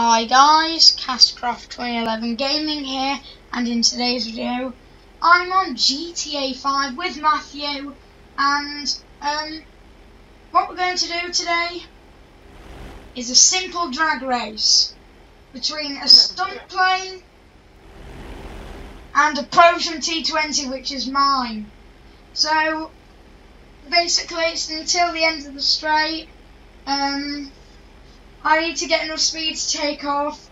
Hi guys, Cascroft 2011 Gaming here, and in today's video, I'm on GTA 5 with Matthew, and um, what we're going to do today is a simple drag race between a stunt plane and a Progen T20, which is mine. So basically, it's until the end of the straight. Um, I need to get enough speed to take off.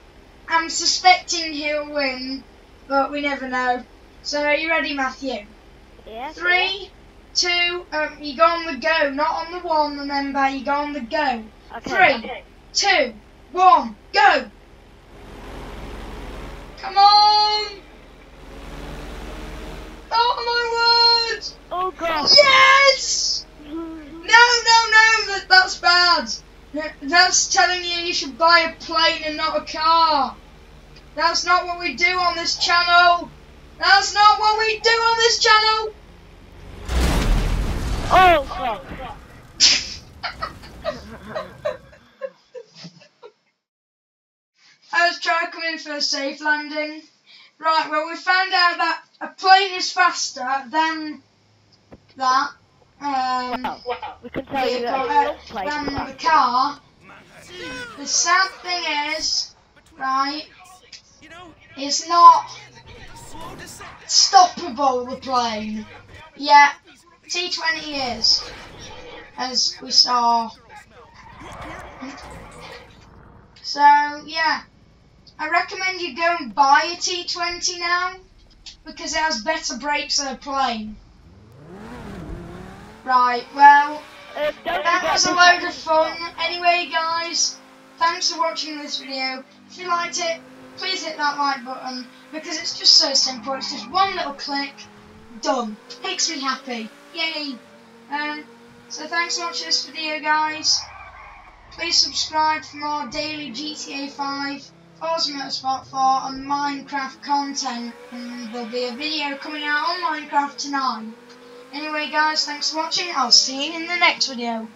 I'm suspecting he'll win, but we never know. So are you ready, Matthew? Yeah. Three, two, um, you go on the go, not on the one, remember, you go on the go. Okay. Three, two, one, go! Come on! That's telling you you should buy a plane and not a car. That's not what we do on this channel. That's not what we do on this channel. Oh god. I was trying to come in for a safe landing. Right, well, we found out that a plane is faster than that. Um, Wow. We can tell you vehicle, that uh, it's not than the car. The sad thing is, right, it's not stoppable, the plane. Yeah, T20 is, as we saw. So, yeah, I recommend you go and buy a T20 now, because it has better brakes than a plane. Right, well, Uh, that was a load of fun. Anyway, guys, thanks for watching this video. If you liked it, please hit that like button because it's just so simple. It's just one little click, done. Makes me happy. Yay! Um, so thanks for watching this video, guys. Please subscribe for more daily GTA 5, Forza Motorsport 4, and Minecraft content. And there'll be a video coming out on Minecraft tonight. Anyway, guys, thanks for watching. I'll see you in the next video.